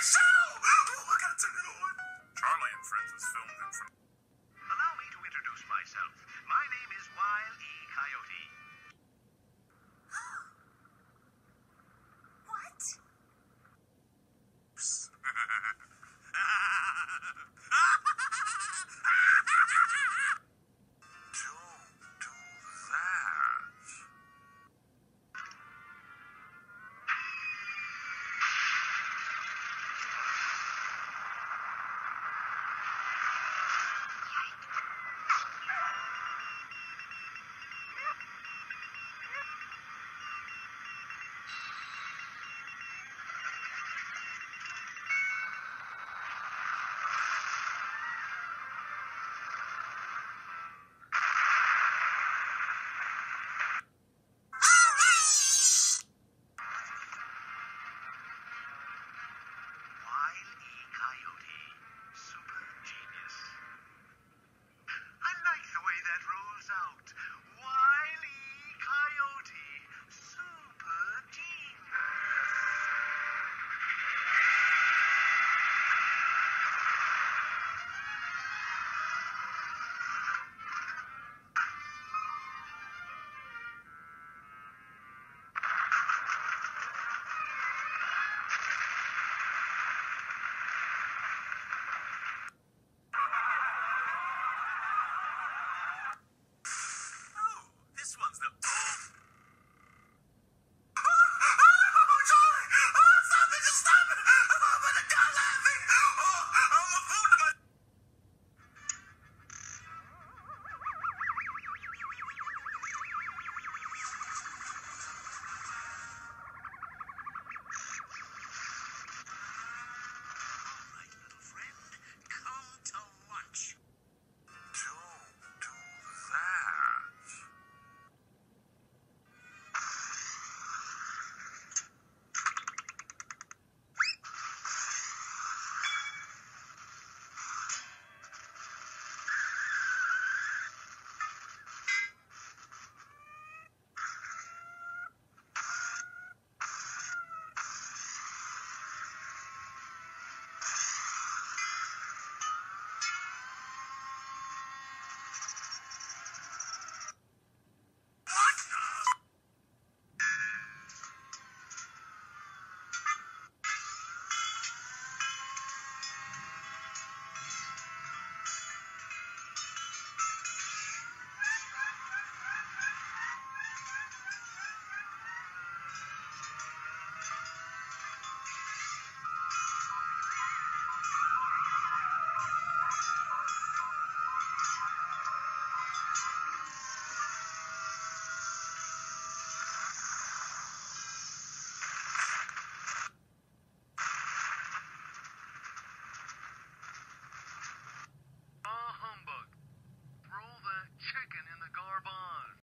show! Oh, I gotta turn it on. Charlie and Friends was filmed in front. Allow me to introduce myself. My name is Wile E. Coyote. What?